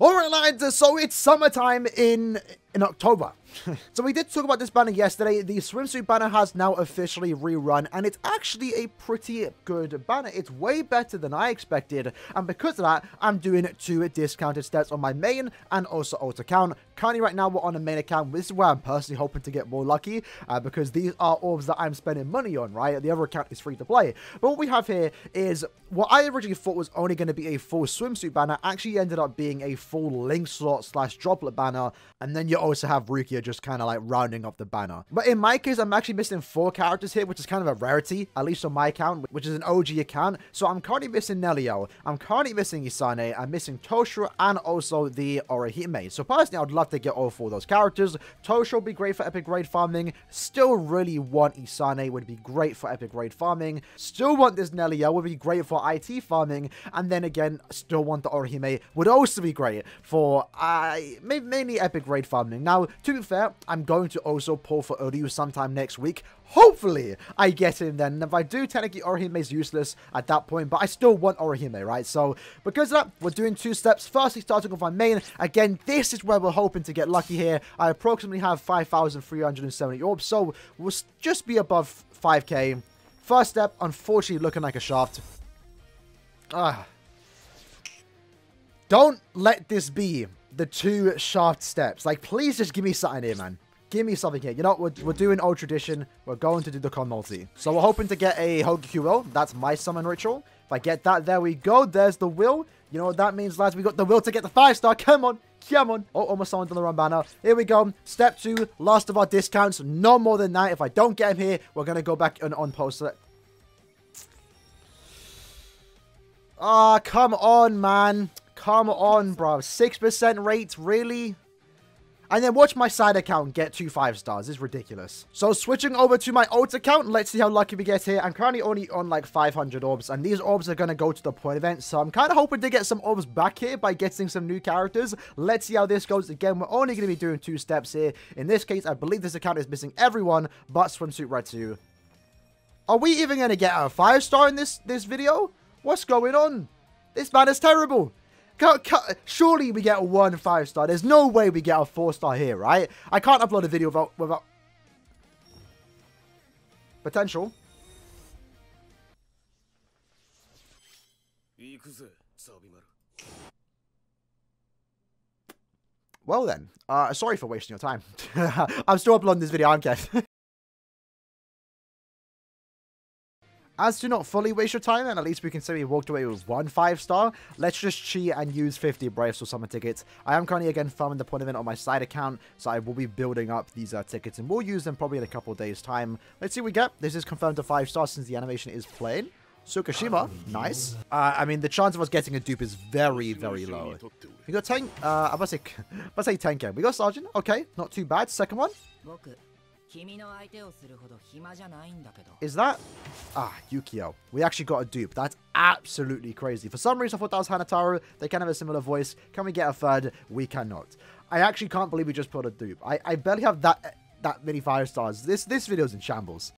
Alright lads, so it's summertime in in October. so we did talk about this banner yesterday. The swimsuit banner has now officially rerun, and it's actually a pretty good banner. It's way better than I expected, and because of that, I'm doing two discounted stats on my main and also alt account. Currently right now, we're on a main account. This is where I'm personally hoping to get more lucky, uh, because these are orbs that I'm spending money on, right? The other account is free to play. But what we have here is what I originally thought was only going to be a full swimsuit banner, actually ended up being a full link slot slash droplet banner, and then you also have Rukia just kind of like rounding up the banner. But in my case, I'm actually missing four characters here, which is kind of a rarity, at least on my account, which is an OG account. So I'm currently missing Nelliel, I'm currently missing Isane, I'm missing Toshiro, and also the Orihime. So personally, I'd love to get all four of those characters. Toshiro would be great for epic raid farming. Still really want Isane, would be great for epic raid farming. Still want this Nelliel, would be great for IT farming. And then again, still want the Orihime, would also be great for uh, mainly epic raid farming. Now, to be fair, I'm going to also pull for Uryu sometime next week. Hopefully, I get him then. And if I do, technically, Orihime is useless at that point, but I still want Orihime, right? So, because of that, we're doing two steps. Firstly, starting with my main. Again, this is where we're hoping to get lucky here. I approximately have 5,370 orbs, so we'll just be above 5k. First step, unfortunately, looking like a shaft. Ah. Don't let this be the two shaft steps. Like, please just give me something here, man. Give me something here. You know, we're, we're doing old tradition. We're going to do the con multi. So we're hoping to get a Hogyoku will. That's my summon ritual. If I get that, there we go. There's the will. You know what that means, lads? We got the will to get the five star. Come on. Come on. Oh, almost summoned on the run banner. Here we go. Step two. Last of our discounts. No more than that. If I don't get him here, we're going to go back and on post it. Ah, oh, come on, man. Come on, bro. 6% rate, really? And then watch my side account get two five stars. It's ridiculous. So switching over to my alt account, let's see how lucky we get here. I'm currently only on like 500 orbs, and these orbs are going to go to the point event. So I'm kind of hoping to get some orbs back here by getting some new characters. Let's see how this goes. Again, we're only going to be doing two steps here. In this case, I believe this account is missing everyone but Swimsuit 2. Are we even going to get a five star in this, this video? What's going on? This man is terrible. Surely we get a one five star. There's no way we get a four star here, right? I can't upload a video without without potential. Well then, uh, sorry for wasting your time. I'm still uploading this video, I'm Kev. As to not fully waste your time, and at least we can say we walked away with one 5-star, let's just cheat and use 50 Braves or Summer tickets. I am currently again farming the point event on my side account, so I will be building up these uh, tickets, and we'll use them probably in a couple days' time. Let's see what we get. This is confirmed to 5 stars since the animation is playing. Tsukishima, nice. Uh, I mean, the chance of us getting a dupe is very, very low. We got tank. Uh, about to say, about to say. We got sergeant. Okay, not too bad. Second one. Is that... Ah, Yukio. We actually got a dupe. That's absolutely crazy. For some reason, I thought that was Hanataro. They of have a similar voice. Can we get a third? We cannot. I actually can't believe we just put a dupe. I, I barely have that that many five stars. This this video's in shambles.